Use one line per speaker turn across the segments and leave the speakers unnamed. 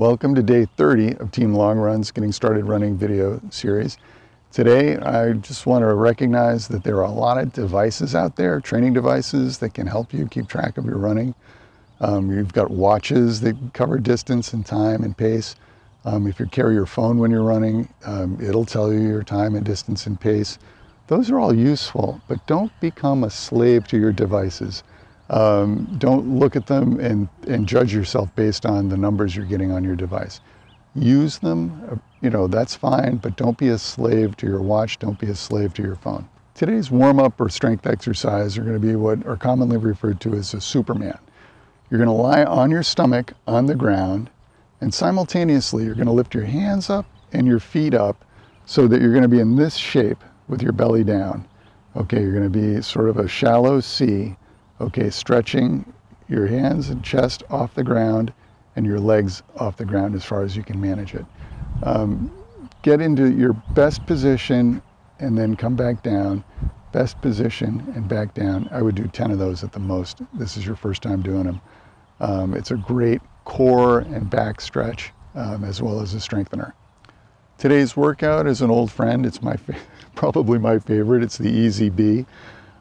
Welcome to day 30 of Team Long Run's Getting Started Running video series. Today, I just want to recognize that there are a lot of devices out there, training devices that can help you keep track of your running. Um, you've got watches that cover distance and time and pace. Um, if you carry your phone when you're running, um, it'll tell you your time and distance and pace. Those are all useful, but don't become a slave to your devices. Um, don't look at them and, and judge yourself based on the numbers you're getting on your device. Use them, uh, you know, that's fine, but don't be a slave to your watch, don't be a slave to your phone. Today's warm-up or strength exercise are going to be what are commonly referred to as a Superman. You're going to lie on your stomach on the ground and simultaneously you're going to lift your hands up and your feet up so that you're going to be in this shape with your belly down. Okay, you're going to be sort of a shallow C Okay, stretching your hands and chest off the ground and your legs off the ground as far as you can manage it. Um, get into your best position and then come back down. Best position and back down. I would do 10 of those at the most. This is your first time doing them. Um, it's a great core and back stretch um, as well as a strengthener. Today's workout is an old friend. It's my probably my favorite. It's the Easy Bee.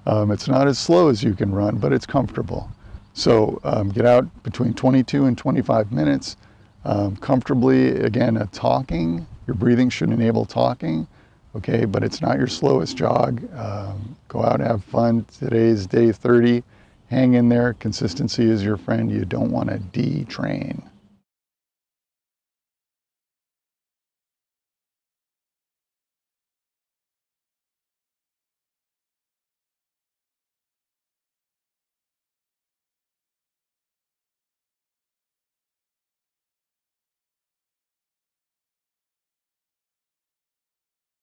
Um, it's not as slow as you can run, but it's comfortable. So um, get out between 22 and 25 minutes um, comfortably. Again, a talking, your breathing should enable talking, okay, but it's not your slowest jog. Um, go out, have fun. Today's day 30. Hang in there. Consistency is your friend. You don't want to detrain.